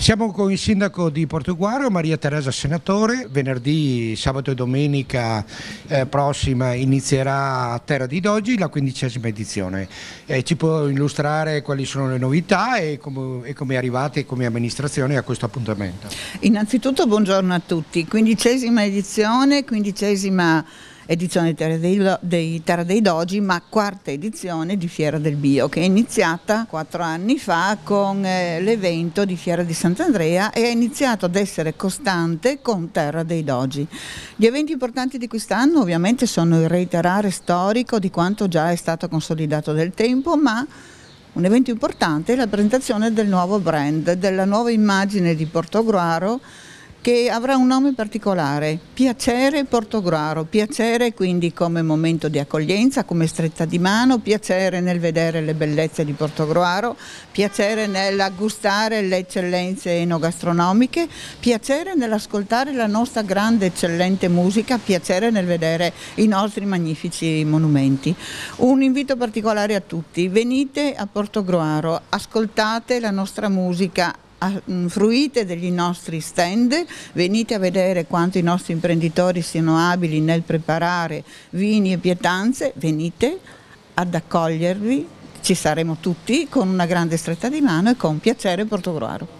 Siamo con il sindaco di Portoguaro, Maria Teresa Senatore. Venerdì, sabato e domenica eh, prossima inizierà a Terra di Doggi la quindicesima edizione. Eh, ci può illustrare quali sono le novità e come, e come arrivate come amministrazione a questo appuntamento? Innanzitutto buongiorno a tutti, quindicesima edizione, quindicesima edizione dei Terra dei Dogi, ma quarta edizione di Fiera del Bio, che è iniziata quattro anni fa con eh, l'evento di Fiera di Sant'Andrea e ha iniziato ad essere costante con Terra dei Dogi. Gli eventi importanti di quest'anno ovviamente sono il reiterare storico di quanto già è stato consolidato del tempo, ma un evento importante è la presentazione del nuovo brand, della nuova immagine di Portogruaro che avrà un nome particolare, Piacere Portogruaro, piacere quindi come momento di accoglienza, come stretta di mano, piacere nel vedere le bellezze di Portogruaro, piacere nel gustare le eccellenze enogastronomiche, piacere nell'ascoltare la nostra grande eccellente musica, piacere nel vedere i nostri magnifici monumenti. Un invito particolare a tutti, venite a Portogruaro, ascoltate la nostra musica, fruite degli nostri stand, venite a vedere quanto i nostri imprenditori siano abili nel preparare vini e pietanze, venite ad accogliervi, ci saremo tutti con una grande stretta di mano e con piacere Portogruaro.